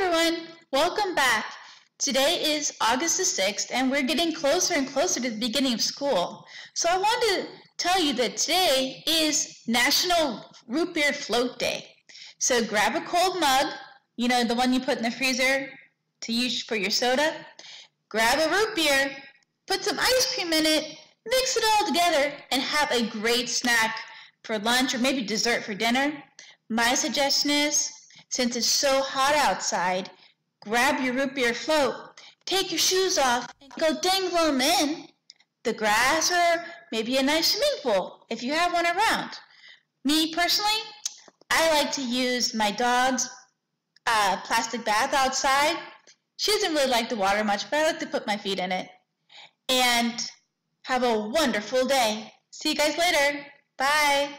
everyone, welcome back. Today is August the 6th and we're getting closer and closer to the beginning of school. So I want to tell you that today is National Root Beer Float Day. So grab a cold mug, you know, the one you put in the freezer to use for your soda. Grab a root beer, put some ice cream in it, mix it all together and have a great snack for lunch or maybe dessert for dinner. My suggestion is since it's so hot outside, grab your root beer float, take your shoes off, and go dangle them in the grass or maybe a nice swimming pool if you have one around. Me personally, I like to use my dog's uh, plastic bath outside. She doesn't really like the water much, but I like to put my feet in it. And have a wonderful day. See you guys later. Bye.